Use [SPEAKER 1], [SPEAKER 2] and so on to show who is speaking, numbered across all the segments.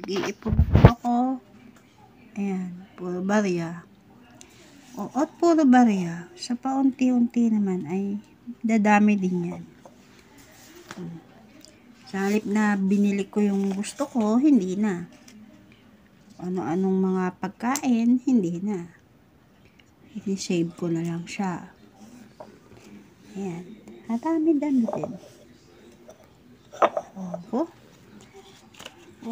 [SPEAKER 1] Nag-iipon po ako. Ayan, puro barya. O, at puro barya. Sa paunti-unti naman ay dadami din yan. Sa halip na binili ko yung gusto ko, hindi na. Ano-anong mga pagkain, hindi na. I-save ko na lang siya. Ayan. At dami-dami din.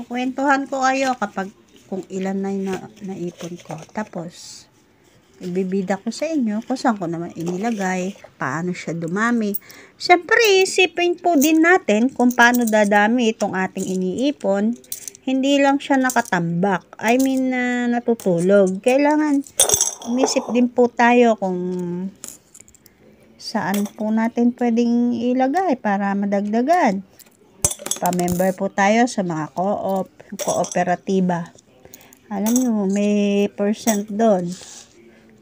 [SPEAKER 1] Kukwentuhan ko kayo kapag kung ilan na yung na, naipon ko. Tapos, ibibida ko sa inyo kung saan ko naman inilagay, paano siya dumami. Siyempre, isipin po din natin kung paano dadami itong ating iniipon. Hindi lang siya nakatambak. I mean, na natutulog. Kailangan umisip din po tayo kung saan po natin pwedeng ilagay para madagdagan. Pa-member po tayo sa mga co-op, kooperatiba. Alam nyo, may percent doon.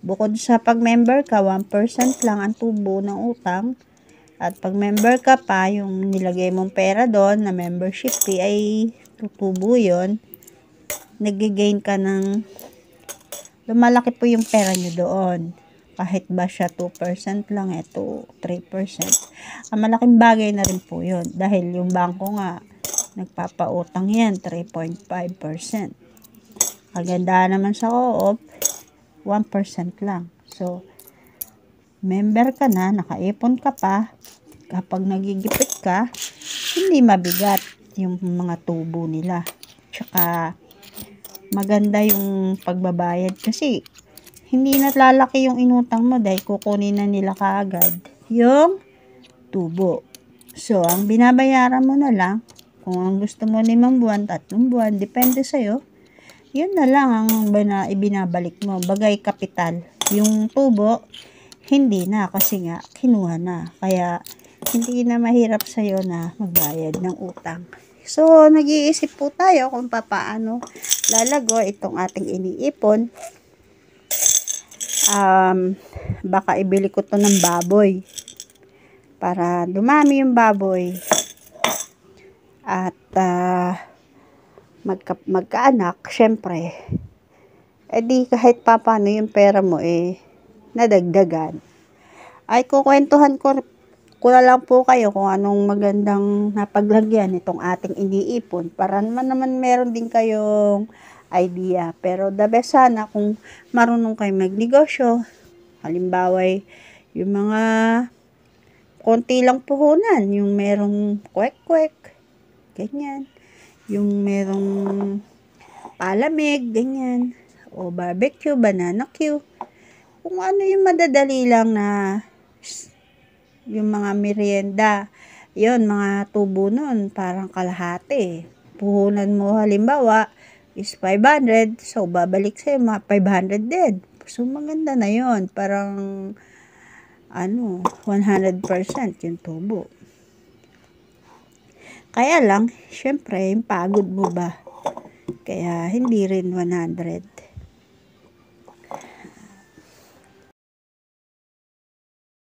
[SPEAKER 1] Bukod sa pag-member ka, 1% lang ang tubo ng utang. At pag member ka pa, yung nilagay mong pera doon na membership fee ay tutubo yun. Nagigain ka ng lumalaki po yung pera nyo doon. Kahit ba siya 2% lang, ito 3%. Ang malaking bagay na rin po yun. Dahil yung bangko nga, nagpapautang yan, 3.5%. Kaganda naman sa co-op, 1% lang. So, member ka na, nakaipon ka pa, kapag nagigipit ka, hindi mabigat yung mga tubo nila. Tsaka, maganda yung pagbabayad kasi hindi na lalaki yung inutang mo dahil kukunin na nila kaagad yung tubo. So, ang binabayaran mo na lang, kung ang gusto mo limang buwan, tatlong buwan, depende sa'yo, yun na lang ang bina, ibinabalik mo. Bagay kapital. Yung tubo, hindi na kasi nga, kinuha na. Kaya, hindi na mahirap sa'yo na magbayad ng utang. So, nag-iisip po tayo kung paano lalago itong ating iniipon um, baka ibili ko to ng baboy para dumami yung baboy. At uh, magka, magkaanak syempre edi kahit pa yung pera mo eh nadagdagan. Ay kukwentuhan ko ko na lang po kayo kung anong magandang napaglagyan itong ating iniipon. Para naman naman meron din kayong idea. Pero the best sana kung marunong kayo magnegosyo. Halimbawa, yung mga konti lang puhunan. Yung merong kwek-kwek. Ganyan. Yung merong palamig. Ganyan. O barbecue, banana queue. Kung ano yung madadali lang na yung mga merienda. Yon mga tubo nun, parang kalahati. Puhunan mo halimbawa, is 500. So, babalik sa'yo mga 500 din. So, maganda na yon Parang, ano, 100% yung tubo. Kaya lang, syempre, yung pagod mo ba? Kaya, hindi rin 100.